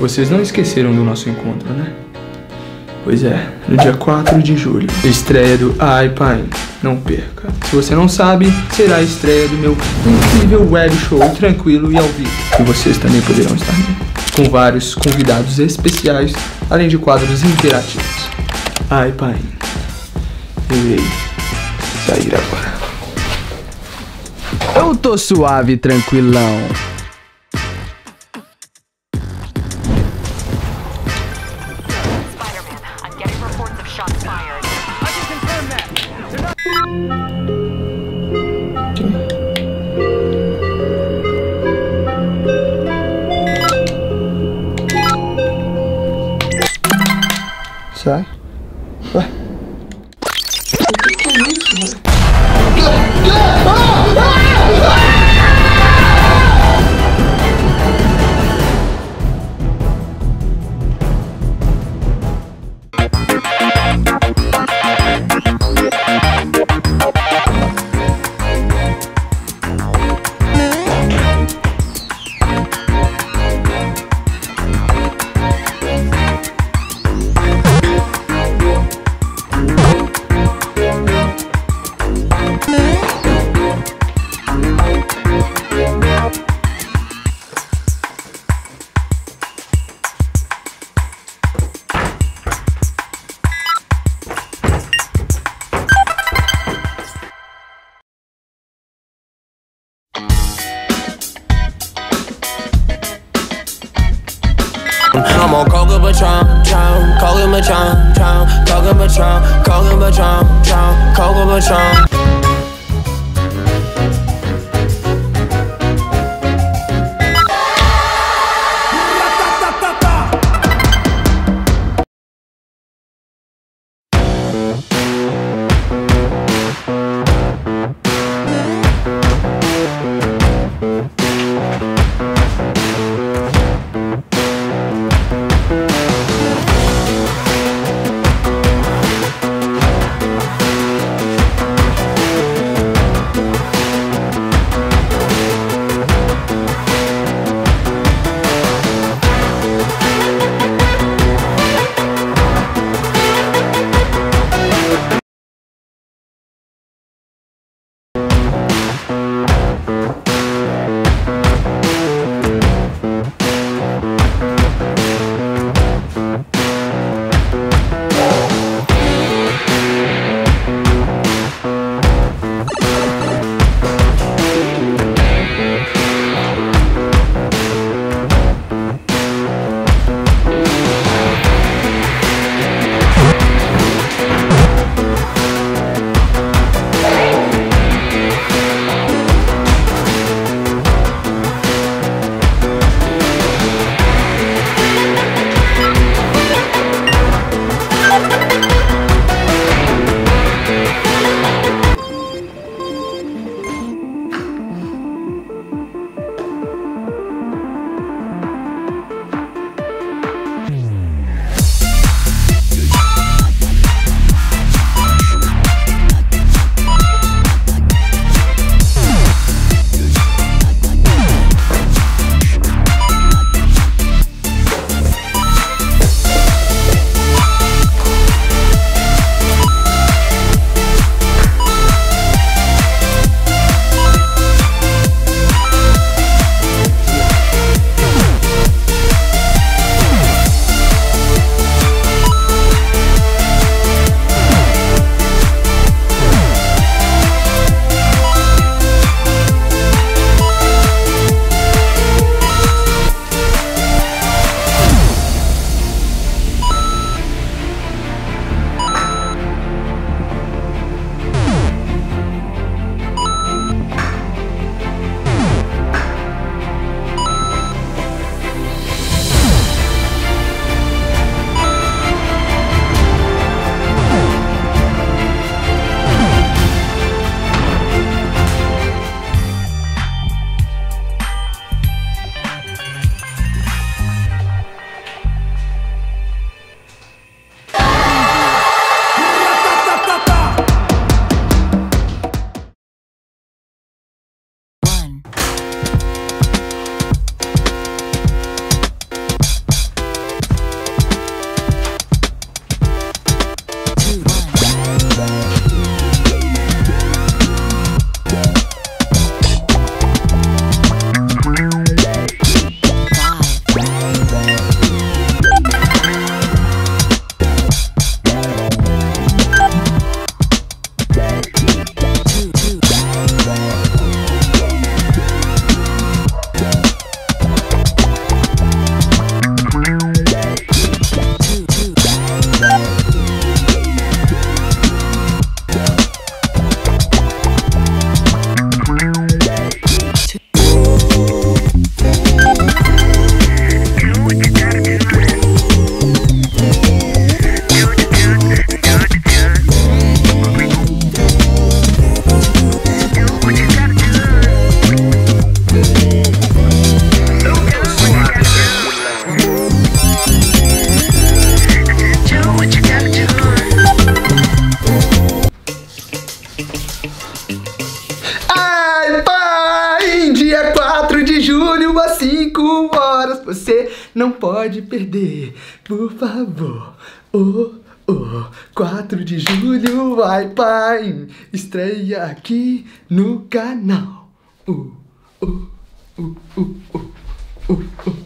Vocês não esqueceram do nosso encontro, né? Pois é, no dia 4 de julho, estreia do iPine. Não perca. Se você não sabe, será a estreia do meu incrível web show tranquilo e ao vivo. E vocês também poderão estar nele. Com vários convidados especiais, além de quadros interativos. iPine. Eu irei sair agora. Eu tô suave, tranquilão. I can confirm that. Sorry? What? I'm on Coca Patron, Tron, Coca Patron, Tron, Coca Patron, Coca Patron, Tron, Coca Patron. Você não pode perder, por favor. Oh, oh, 4 de julho, iPine, estreia aqui no canal. Uh, uh, uh, uh, uh, uh, uh.